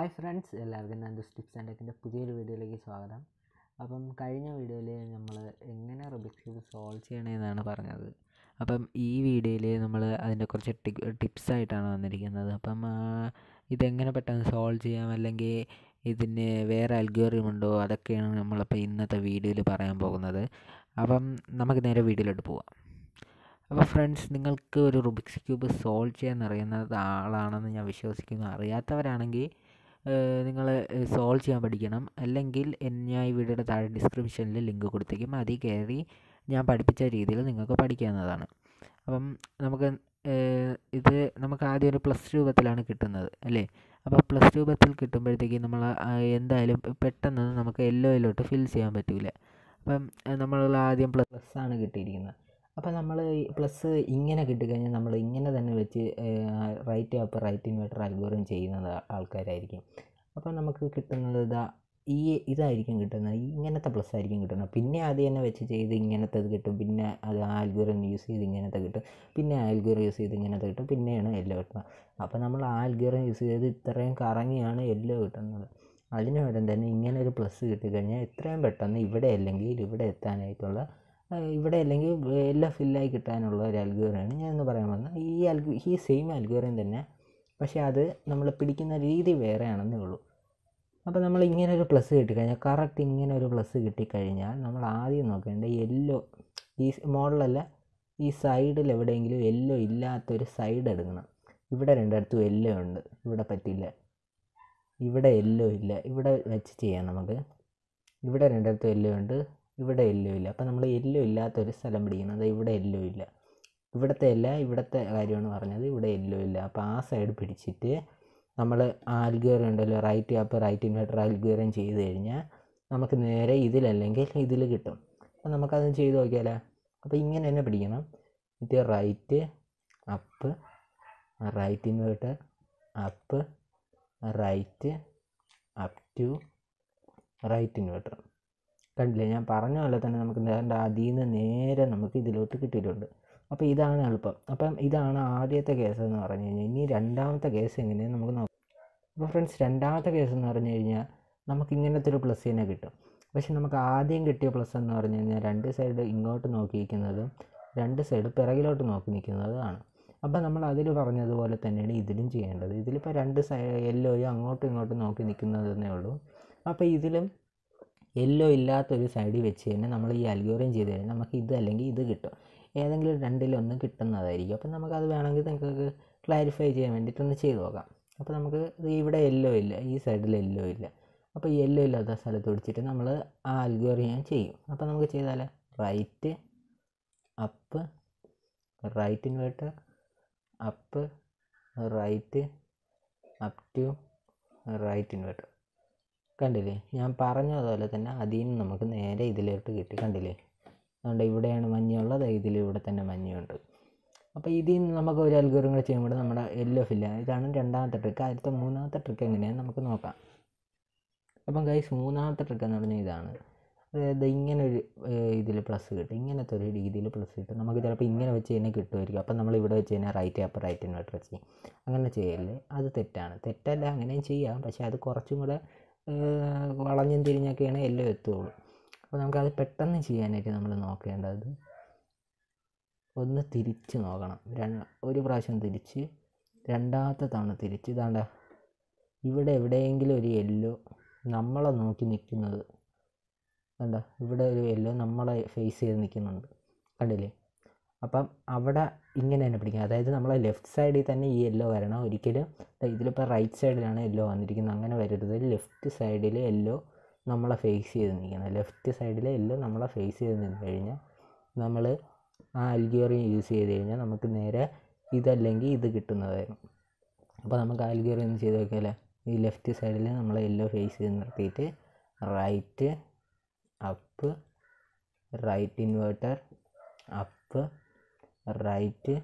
Hi friends എല്ലാവർക്കും Nandu സ്റ്റിപ്സ് and ടെക്കിന്റെ പുതിയൊരു വീഡിയോയിലേക്ക് സ്വാഗതം. അപ്പം കഴിഞ്ഞ വീഡിയോയിൽ നമ്മൾ എങ്ങനെ റുബിക്സ് ക്യൂബ് സോൾവ് ചെയ്യണമെന്നാണ് പറഞ്ഞത്. അപ്പം ഈ വീഡിയോയിൽ നമ്മൾ അതിന്റെ കുറച്ച് ടിപ്സ് ആയിട്ടാണ് വന്നിരിക്കുന്നത്. അപ്പം ഇതെങ്ങനെ പെട്ടെന്ന് സോൾവ് ചെയ്യാം? അല്ലെങ്കിൽ ഇതിന് വേറെ അൽഗോറിയം ഉണ്ടോ? അതൊക്കെയാണ് നമ്മളിപ്പോൾ ഇന്നത്തെ വീഡിയോയിൽ പറയാൻ പോകുന്നത്. അപ്പം നമുക്ക് നേരെ വീഡിയോയിലോട്ട് പോവാം. അപ്പോൾ ഫ്രണ്ട്സ് നിങ്ങൾക്ക് ഒരു റുബിക്സ് ക്യൂബ് സോൾവ് ചെയ്യാൻ അറിയുന്ന ആളാണെന്ന് ഞാൻ വിശ്വസിക്കുന്നു. അറിയാത്തവരാണെങ്കിൽ നിങ്ങൾ സോൾവ് ചെയ്യാൻ പഠിക്കണം. അല്ലെങ്കിൽ ഞാൻ ഈ വീഡിയോയുടെ താഴെ ഡിസ്ക്രിപ്ഷനിൽ ലിങ്ക് കൊടുത്തേക്കും. അതിൽ കയറി ഞാൻ പഠിപ്പിച്ച രീതിയിൽ നിങ്ങൾക്ക് പഠിക്കാവുന്നതാണ്. അപ്പം നമുക്ക് ഇത് നമുക്ക് ആദ്യം ഒരു പ്ലസ് രൂപത്തിലാണ് കിട്ടുന്നത് അല്ലേ? അപ്പോൾ പ്ലസ് രൂപത്തിൽ കിട്ടുമ്പോഴത്തേക്ക് നമ്മൾ എന്തായാലും പെട്ടെന്ന് നമുക്ക് എല്ലോയിലോട്ട് ഫിൽ ചെയ്യാൻ പറ്റില്ല അപ്പം നമ്മൾ ആദ്യം പ്ലസ് ആണ് കിട്ടിയിരിക്കുന്നത്. അപ്പോൾ നമ്മൾ പ്ലസ് ഇങ്ങനെ കിട്ടിക്കഴിഞ്ഞാൽ നമ്മൾ ഇങ്ങനെ തന്നെ വെച്ച് right up right inverter algorithm ചെയ്യുന്നത് ആൾക്കാരായിരിക്കും. അപ്പോൾ നമുക്ക് കിട്ടുന്നത് ഇതാ ഈ ഇതായിരിക്കും കിട്ടുന്നത് ഇങ്ങനത്തെ പ്ലസ് ആയിരിക്കും കിട്ടുന്നത്. പിന്നെ അത് തന്നെ വെച്ച് ചെയ്ത് ഇങ്ങനത്തേത് കിട്ടും. പിന്നെ അത് ആ അൽഗോറിയം യൂസ് ചെയ്ത് ഇങ്ങനത്തെ കിട്ടും. പിന്നെ ആ അൽഗോറിയം യൂസ് ചെയ്ത് ഇങ്ങനത്തെ കിട്ടും. പിന്നെയാണ് എല്ലോ കിട്ടുന്നത്. അപ്പോൾ നമ്മൾ ആ അൽഗോറിയം യൂസ് ചെയ്ത് ഇത്രയും കറങ്ങിയാണ് എല്ലോ കിട്ടുന്നത്. അതിന് പകരം തന്നെ ഇങ്ങനെ ഒരു പ്ലസ് കിട്ടിക്കഴിഞ്ഞാൽ എത്രയും പെട്ടെന്ന് ഇവിടെ അല്ലെങ്കിൽ ഇവിടെ എത്താനായിട്ടുള്ള ഇവിടെ അല്ലെങ്കിൽ എല്ലാം ഫില്ലായി കിട്ടാനുള്ള ഒരു അൽഗോറിയാണ് ഞാൻ എന്ന് പറയാൻ വന്നത് ഈ അൽഗോ ഈ സെയിം അൽഗോറിയം തന്നെ പക്ഷേ അത് നമ്മൾ പിടിക്കുന്ന രീതി വേറെയാണെന്നേ ഉള്ളൂ. അപ്പോൾ നമ്മൾ ഇങ്ങനെ ഒരു പ്ലസ് കിട്ടിക്കഴിഞ്ഞാൽ കറക്റ്റ് ഇങ്ങനെ ഒരു പ്ലസ് കിട്ടിക്കഴിഞ്ഞാൽ നമ്മൾ ആദ്യം നോക്കേണ്ട യെല്ലോ ഈ മോഡലല്ല ഈ സൈഡിൽ എവിടെയെങ്കിലും യെല്ലോ ഇല്ലാത്തൊരു സൈഡ് എടുക്കണം. ഇവിടെ രണ്ടിടത്തും യെല്ലോ ഉണ്ട് ഇവിടെ പറ്റില്ല. ഇവിടെ യെല്ലോ ഇല്ല ഇവിടെ വെച്ച് ചെയ്യാം നമുക്ക്. ഇവിടെ രണ്ടിടത്തും യെല്ലോ ഉണ്ട് ഇവിടെ എല്ലോ ഇല്ല. അപ്പോൾ നമ്മൾ യെല്ലോ ഇല്ലാത്തൊരു സ്ഥലം പിടിക്കണം ഇവിടെ എല്ലോ ഇല്ല. ഇവിടുത്തെ അല്ല ഇവിടുത്തെ കാര്യമാണ് പറഞ്ഞത്. ഇവിടെ എല്ലോ ഇല്ല. അപ്പോൾ ആ സൈഡ് പിടിച്ചിട്ട് നമ്മൾ ആൽഗോറിയം ഉണ്ടല്ലോ. Right up right inverter algorithm ചെയ്ത് കഴിഞ്ഞാൽ നമുക്ക് നേരെ ഇതിലല്ലെങ്കിൽ ഇതിൽ കിട്ടും. അപ്പോൾ നമുക്കത് ചെയ്ത് നോക്കിയാലോ? അപ്പോൾ ഇങ്ങനെ തന്നെ പിടിക്കണം. ഇത് right up right inverter up right up to right inverter കണ്ടില്ലേ? ഞാൻ പറഞ്ഞ പോലെ തന്നെ നമുക്ക് നേരെ അതിൽ നിന്ന് നേരെ നമുക്ക് ഇതിലോട്ട് കിട്ടിയിട്ടുണ്ട്. അപ്പോൾ ഇതാണ് എളുപ്പം. അപ്പം ഇതാണ് ആദ്യത്തെ കേസ് എന്ന് പറഞ്ഞു കഴിഞ്ഞാൽ ഇനി രണ്ടാമത്തെ കേസ് എങ്ങനെയാണ് നമുക്ക് നോക്കാം. അപ്പോൾ ഫ്രണ്ട്സ് രണ്ടാമത്തെ കേസ് എന്ന് പറഞ്ഞു കഴിഞ്ഞാൽ നമുക്ക് ഇങ്ങനത്തെ ഒരു പ്ലസ് തന്നെ കിട്ടും. പക്ഷെ നമുക്ക് ആദ്യം കിട്ടിയ പ്ലസ് എന്ന് പറഞ്ഞു കഴിഞ്ഞാൽ രണ്ട് സൈഡ് ഇങ്ങോട്ട് നോക്കിയിരിക്കുന്നതും രണ്ട് സൈഡ് പിറകിലോട്ട് നോക്കി നിൽക്കുന്നതുമാണ് അപ്പോൾ നമ്മൾ അതിൽ പറഞ്ഞതുപോലെ തന്നെയാണ് ഇതിലും ചെയ്യേണ്ടത്. ഇതിലിപ്പോൾ രണ്ട് സൈഡ് എല്ലാവരും അങ്ങോട്ടും ഇങ്ങോട്ടും നോക്കി നിൽക്കുന്നതെന്നേ ഉള്ളൂ. അപ്പോൾ ഇതിലും യെല്ലോ ഇല്ലാത്തൊരു സൈഡിൽ വെച്ച് തന്നെ നമ്മൾ ഈ അൽഗോറിയം ചെയ്ത് കഴിഞ്ഞാൽ നമുക്ക് ഇത് അല്ലെങ്കിൽ ഇത് കിട്ടും. ഏതെങ്കിലും രണ്ടിലൊന്ന് കിട്ടുന്നതായിരിക്കും. അപ്പോൾ നമുക്കത് വേണമെങ്കിൽ നിങ്ങൾക്ക് ക്ലാരിഫൈ ചെയ്യാൻ വേണ്ടിയിട്ടൊന്ന് ചെയ്ത് നോക്കാം. അപ്പോൾ നമുക്ക് ഇവിടെ യെല്ലോ ഇല്ല ഈ സൈഡിൽ യെല്ലോ ഇല്ല. അപ്പോൾ യെല്ലോ ഇല്ലാത്ത സ്ഥലത്ത് പിടിച്ചിട്ട് നമ്മൾ ആ അൽഗോറിയം ചെയ്യും. അപ്പോൾ നമുക്ക് ചെയ്താൽ right up right inverter up right up to right inverter കണ്ടില്ലേ? ഞാൻ പറഞ്ഞതുപോലെ തന്നെ അതിൽ നിന്ന് നമുക്ക് നേരെ ഇതിലോട്ട് കിട്ടി. കണ്ടില്ലേ? അതുകൊണ്ട് ഇവിടെയാണ് മഞ്ഞുള്ളത് ഇതിൽ ഇവിടെ തന്നെ മഞ്ഞുണ്ട്. അപ്പോൾ ഇതിൽ നിന്ന് നമുക്ക് ഒരു അൽഗോറിയം കൂടെ ചെയ്യുമ്പോൾ നമ്മുടെ യെല്ലോ ഫില്ല ഇതാണ് രണ്ടാമത്തെ ട്രിക്ക് ആദ്യത്തെ മൂന്നാമത്തെ ട്രിക്ക് എങ്ങനെയാണെന്ന് നമുക്ക് നോക്കാം. അപ്പം ഗൈസ് മൂന്നാമത്തെ ട്രിക്ക് എന്ന് പറഞ്ഞാൽ ഇതാണ്. അതായത് ഇങ്ങനെ ഒരു ഇതിൽ പ്ലസ് കിട്ടും. ഇങ്ങനത്തെ ഒരു രീതിയിൽ പ്ലസ് കിട്ടും. നമുക്ക് ചിലപ്പോൾ ഇങ്ങനെ വെച്ച് തന്നെ കിട്ടുമായിരിക്കും. അപ്പം നമ്മൾ ഇവിടെ വെച്ച് കഴിഞ്ഞാൽ റൈറ്റ് അപ്പ് റൈറ്റ് ഇൻവെർട്ടർ ചെയ്യും അങ്ങനെ ചെയ്യല്ലേ? അത് തെറ്റാണ്. തെറ്റല്ല അങ്ങനെയും ചെയ്യാം. പക്ഷേ അത് കുറച്ചും കൂടെ വളഞ്ഞും തിരിഞ്ഞൊക്കെയാണ് എല്ലാം എത്തുള്ളൂ. അപ്പോൾ നമുക്കത് പെട്ടെന്ന് ചെയ്യാനായിട്ട് നമ്മൾ നോക്കേണ്ടത് ഒന്ന് തിരിച്ച് നോക്കണം. ഒരു പ്രാവശ്യം തിരിച്ച് രണ്ടാമത്തെ തവണ തിരിച്ച്. ഇതാണ്ട ഇവിടെ എവിടെയെങ്കിലും ഒരു യെല്ലോ നമ്മളെ നോക്കി നിൽക്കുന്നത്. കണ്ട ഇവിടെ ഒരു യെല്ലോ നമ്മളെ ഫേസ് ചെയ്ത് നിൽക്കുന്നുണ്ട്. കണ്ടില്ലേ? അപ്പം അവിടെ ഇങ്ങനെ തന്നെ പിടിക്കുക അതായത് നമ്മൾ ലെഫ്റ്റ് സൈഡിൽ തന്നെ ഈ യെല്ലോ വരണം. ഒരിക്കലും ഇതിലിപ്പോൾ റൈറ്റ് സൈഡിലാണ് യെല്ലോ വന്നിരിക്കുന്നത്. അങ്ങനെ വരരുത്. ലെഫ്റ്റ് സൈഡിൽ യെല്ലോ നമ്മളെ ഫേസ് ചെയ്ത് നിൽക്കണം. ലെഫ്റ്റ് സൈഡിൽ യെല്ലോ നമ്മളെ ഫേസ് ചെയ്ത് നിന്ന് കഴിഞ്ഞാൽ നമ്മൾ ആ അൽഗോറിയം യൂസ് ചെയ്ത് കഴിഞ്ഞാൽ നമുക്ക് നേരെ ഇതല്ലെങ്കിൽ ഇത് കിട്ടുന്നതായിരുന്നു. അപ്പോൾ നമുക്ക് അൽഗോറിയം ഒന്ന് ചെയ്ത് നോക്കിയാലേ ഈ ലെഫ്റ്റ് സൈഡിൽ നമ്മൾ യെല്ലോ ഫേസ് ചെയ്ത് നിർത്തിയിട്ട് right up right inverter up right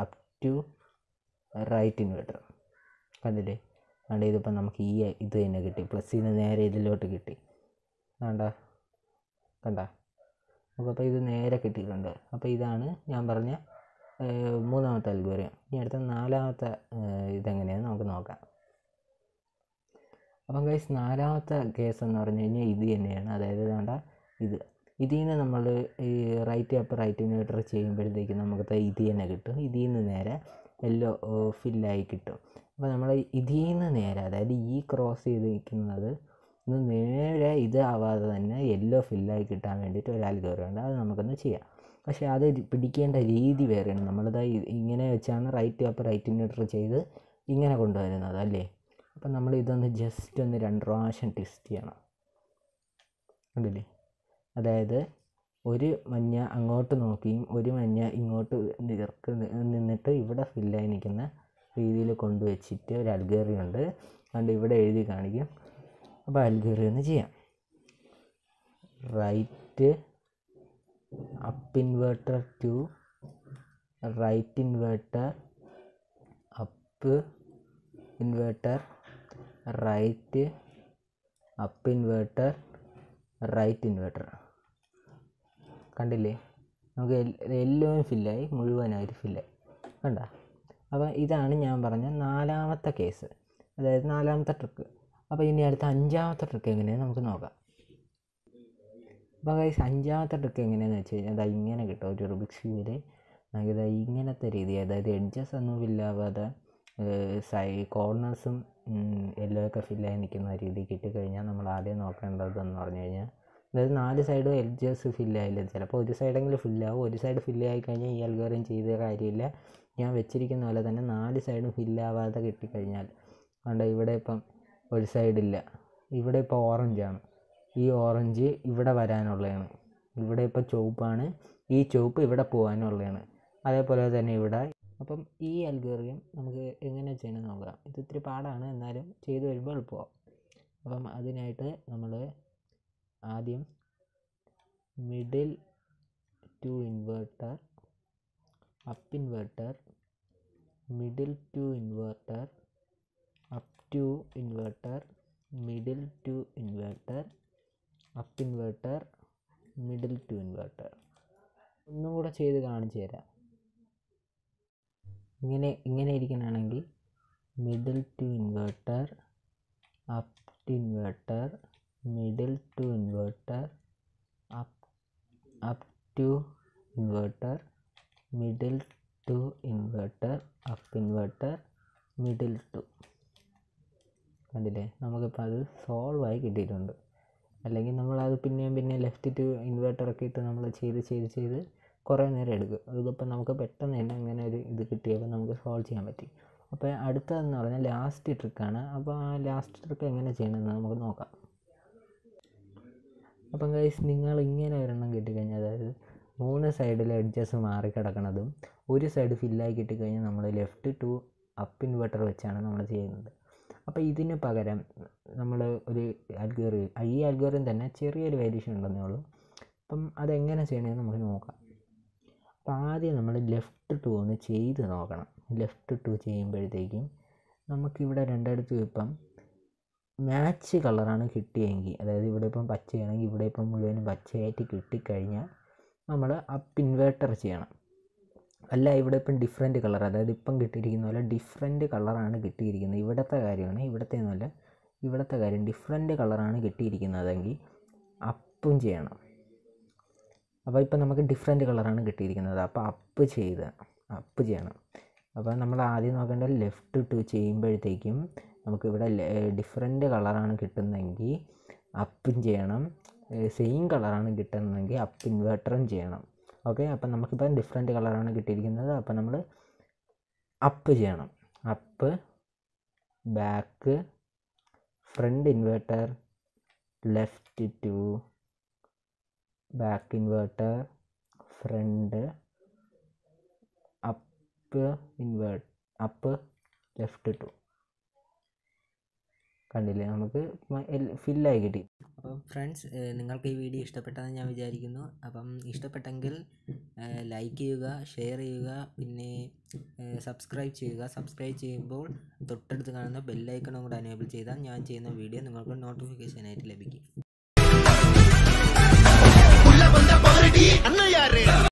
up to right inverter. കണ്ടില്ലേ? കണ്ട ഇതിപ്പോൾ നമുക്ക് ഈ ഇത് തന്നെ കിട്ടി. പ്ലസ്സിൽ നിന്ന് നേരെ ഇതിലോട്ട് കിട്ടി. കണ്ട? കണ്ട? നമുക്കപ്പോൾ ഇത് നേരെ കിട്ടിയിട്ടുണ്ട്. അപ്പോൾ ഇതാണ് ഞാൻ പറഞ്ഞ മൂന്നാമത്തെ അൽഗോരം ഇനി അടുത്ത നാലാമത്തെ ഇതെങ്ങനെയാണെന്ന് നമുക്ക് നോക്കാം. അപ്പം ഗൈസ് നാലാമത്തെ കേസ് എന്ന് പറഞ്ഞു കഴിഞ്ഞാൽ ഇത് തന്നെയാണ്. അതായത് വേണ്ട ഇത് ഇതിൽ നിന്ന് നമ്മൾ ഈ റൈറ്റ് അപ്പ് റൈറ്റ് ഇൻവേർട്ടർ ചെയ്യുമ്പോഴത്തേക്ക് നമുക്ക് ഇത് തന്നെ കിട്ടും. ഇതിൽ നിന്ന് നേരെ എല്ലോ ഫില്ലായി കിട്ടും. അപ്പോൾ നമ്മൾ ഇതിൽ നിന്ന് നേരെ അതായത് ഈ ക്രോസ് ചെയ്ത് നിൽക്കുന്നത് ഇത് നേരെ ഇത് ആവാതെ തന്നെ യെല്ലോ ഫില്ലായി കിട്ടാൻ വേണ്ടിയിട്ട് ഒരു അൽഗോരിതം അത് നമുക്കൊന്ന് ചെയ്യാം. പക്ഷേ അത് പിടിക്കേണ്ട രീതി വേറെയാണ്. നമ്മളിത് ഇങ്ങനെ വെച്ചാണ് റൈറ്റ് അപ്പ് റൈറ്റ് ഇൻവേർട്ടർ ചെയ്ത് ഇങ്ങനെ കൊണ്ടുവരുന്നത് അല്ലേ? അപ്പം നമ്മൾ ഇതൊന്ന് ജസ്റ്റ് ഒന്ന് രണ്ട് പ്രാവശ്യം ട്വിസ്റ്റ് ചെയ്യണം. കണ്ടില്ലേ? അതായത് ഒരു മഞ്ഞ അങ്ങോട്ട് നോക്കിയും ഒരു മഞ്ഞ ഇങ്ങോട്ട് നിർക്ക് നിന്നിട്ട് ഇവിടെ ഫില്ലായി നിൽക്കുന്ന രീതിയിൽ കൊണ്ടുവച്ചിട്ട് ഒരു അൽഗറി ഉണ്ട് അതുകൊണ്ട് ഇവിടെ എഴുതി കാണിക്കും. അപ്പോൾ അൽഗറി ഒന്ന് ചെയ്യാം. Right up inverter to right inverter up inverter right up inverter right inverter കണ്ടില്ലേ? നമുക്ക് എല്ലാം ഫില്ലായി മുഴുവനായിട്ട് ഫില്ലായി കണ്ട? അപ്പോൾ ഇതാണ് ഞാൻ പറഞ്ഞ നാലാമത്തെ കേസ് അതായത് നാലാമത്തെ ട്രിക്ക് അപ്പോൾ ഇനി അടുത്ത അഞ്ചാമത്തെ ട്രിക്ക് എങ്ങനെയാണ് നമുക്ക് നോക്കാം. അപ്പോൾ ഗൈസ് അഞ്ചാമത്തെ ട്രിക്ക് എങ്ങനെയാണെന്ന് വെച്ച് കഴിഞ്ഞാൽ അതായത് ഇങ്ങനെ കിട്ടും ഒരു റുബിക്സ് ക്യൂബിൽ നമുക്കിത് ഇങ്ങനത്തെ രീതി അതായത് എഡ്ജസ് ഒന്നും ഇല്ലാതെ സൈ കോർണേഴ്സും എല്ലാം ഒക്കെ ഫില്ലായി നിൽക്കുന്ന രീതി കിട്ടിക്കഴിഞ്ഞാൽ നമ്മൾ ആദ്യം നോക്കേണ്ടതെന്ന് പറഞ്ഞു കഴിഞ്ഞാൽ അതായത് നാല് സൈഡും എഡ്ജസ് ഫില്ലായില്ല ചിലപ്പോൾ ഒരു സൈഡെങ്കിലും ഫില്ലാവും ഒരു സൈഡ് ഫില്ലായി കഴിഞ്ഞാൽ ഈ അൽഗോറിയം ചെയ്ത കാര്യമില്ല. ഞാൻ വെച്ചിരിക്കുന്ന പോലെ തന്നെ നാല് സൈഡും ഫില്ലാവാതെ കിട്ടിക്കഴിഞ്ഞാൽ അതുകൊണ്ട് ഇവിടെ ഇപ്പം ഒരു സൈഡില്ല ഇവിടെ ഇപ്പോൾ ഓറഞ്ചാണ് ഈ ഓറഞ്ച് ഇവിടെ വരാനുള്ളതാണ്. ഇവിടെ ഇപ്പോൾ ചുവപ്പാണ്. ഈ ചുവപ്പ് ഇവിടെ പോകാനുള്ളതാണ്. അതേപോലെ തന്നെ ഇവിടെ. അപ്പം ഈ അൽഗോറിയം നമുക്ക് എങ്ങനെ ചെയ്യണമെന്ന് നോക്കാം. ഇത് ഇത്തിരി പാടാണ്. എന്നാലും ചെയ്തു വരുമ്പോൾ എളുപ്പമാവും. അപ്പം അതിനായിട്ട് നമ്മൾ ആദ്യം middle to inverter up inverter middle to inverter up to inverter middle to inverter up inverter middle to inverter ഒന്നും കൂടെ ചെയ്ത് കാണിച്ചു തരാം. ഇങ്ങനെ ഇങ്ങനെ ഇരിക്കണമെങ്കിൽ middle to inverter up to inverter middle to inverter up up to inverter middle to inverter up inverter middle to. കണ്ടില്ലേ? നമുക്കിപ്പോൾ അത് ആയി കിട്ടിയിട്ടുണ്ട്. അല്ലെങ്കിൽ നമ്മൾ അത് പിന്നെയും പിന്നെ ലെഫ്റ്റ് ടു ഇൻവെർട്ടറൊക്കെ ഇട്ട് നമ്മൾ ചെയ്ത് ചെയ്ത് ചെയ്ത് കുറേ നേരം എടുക്കും. ഇതിപ്പോൾ നമുക്ക് പെട്ടെന്ന് തന്നെ അങ്ങനെ ഒരു ഇത് കിട്ടിയപ്പോൾ നമുക്ക് സോൾവ് ചെയ്യാൻ പറ്റി. അപ്പോൾ അടുത്തതെന്ന് പറഞ്ഞാൽ ലാസ്റ്റ് ട്രിക്കാണ് അപ്പോൾ ആ ലാസ്റ്റ് ട്രിക്ക് എങ്ങനെ ചെയ്യണമെന്ന് നമുക്ക് നോക്കാം. അപ്പം ഗൈസ് നിങ്ങൾ ഇങ്ങനെ ഒരെണ്ണം കിട്ടിക്കഴിഞ്ഞാൽ അതായത് മൂന്ന് സൈഡിലെ എഡ്ജസ് മാറി കിടക്കുന്നതും ഒരു സൈഡ് ഫില്ലായി കിട്ടിക്കഴിഞ്ഞാൽ നമ്മൾ ലെഫ്റ്റ് ടു അപ്പ് ഇൻവെർട്ടർ വെച്ചാണ് നമ്മൾ ചെയ്യുന്നത്. അപ്പോൾ ഇതിന് പകരം നമ്മൾ ഒരു അൽഗോറിയം ഈ അൽഗോറിയം തന്നെ ചെറിയൊരു വേരിയേഷൻ ഉണ്ടെന്നേ ഉള്ളൂ. അപ്പം അതെങ്ങനെ ചെയ്യണമെന്ന് നമുക്ക് നോക്കാം. അപ്പോൾ ആദ്യം നമ്മൾ ലെഫ്റ്റ് ടു ഒന്ന് ചെയ്ത് നോക്കണം. ലെഫ്റ്റ് ടു ചെയ്യുമ്പോഴത്തേക്കും നമുക്കിവിടെ രണ്ടിടത്തും ഇപ്പം മാച്ച് കളറാണ് കിട്ടിയെങ്കിൽ അതായത് ഇവിടെ ഇപ്പം പച്ചയാണെങ്കിൽ ഇവിടെ ഇപ്പം മുഴുവനും പച്ചയായിട്ട് കിട്ടിക്കഴിഞ്ഞാൽ നമ്മൾ അപ്പ് ഇൻവേർട്ടർ ചെയ്യണം. അല്ല ഇവിടെ ഇപ്പം ഡിഫറെന്റ് കളർ അതായത് ഇപ്പം കിട്ടിയിരിക്കുന്ന പോലെ ഡിഫറെന്റ് കളറാണ് കിട്ടിയിരിക്കുന്നത്. ഇവിടുത്തെ കാര്യമാണ് ഇവിടുത്തെ ഒന്നുമല്ല ഇവിടുത്തെ കാര്യം. ഡിഫറെന്റ് കളറാണ് കിട്ടിയിരിക്കുന്നതെങ്കിൽ അപ്പും ചെയ്യണം. അപ്പോൾ ഇപ്പം നമുക്ക് ഡിഫറെന്റ് കളറാണ് കിട്ടിയിരിക്കുന്നത്. അപ്പോൾ അപ്പ് ചെയ്ത് അപ്പ് ചെയ്യണം. അപ്പോൾ നമ്മൾ ആദ്യം നോക്കേണ്ടത് ലെഫ്റ്റ് ടു ചെയ്യുമ്പോഴത്തേക്കും നമുക്കിവിടെ ഡിഫറെന്റ് കളറാണ് കിട്ടുന്നതെങ്കിൽ അപ്പും ചെയ്യണം. സെയിം കളറാണ് കിട്ടുന്നതെങ്കിൽ അപ്പ് ഇൻവേർട്ടറും ചെയ്യണം. ഓക്കെ അപ്പം നമുക്കിപ്പം ഡിഫറെന്റ് കളറാണ് കിട്ടിയിരിക്കുന്നത്. അപ്പം നമ്മൾ അപ്പ് ചെയ്യണം. Up back front inverter left to back inverter front up invert up left to കണ്ടില്ലേ? നമുക്ക് ഫില്ലായി കിട്ടി. അപ്പം ഫ്രണ്ട്സ് നിങ്ങൾക്ക് ഈ വീഡിയോ ഇഷ്ടപ്പെട്ടെന്ന് ഞാൻ വിചാരിക്കുന്നു. അപ്പം ഇഷ്ടപ്പെട്ടെങ്കിൽ ലൈക്ക് ചെയ്യുക ഷെയർ ചെയ്യുക പിന്നെ സബ്സ്ക്രൈബ് ചെയ്യുക. സബ്സ്ക്രൈബ് ചെയ്യുമ്പോൾ തൊട്ടടുത്ത് കാണുന്ന ബെല്ലൈക്കണും കൂടെ എനേബിൾ ചെയ്താൽ ഞാൻ ചെയ്യുന്ന വീഡിയോ നിങ്ങൾക്ക് നോട്ടിഫിക്കേഷനായിട്ട് ലഭിക്കും.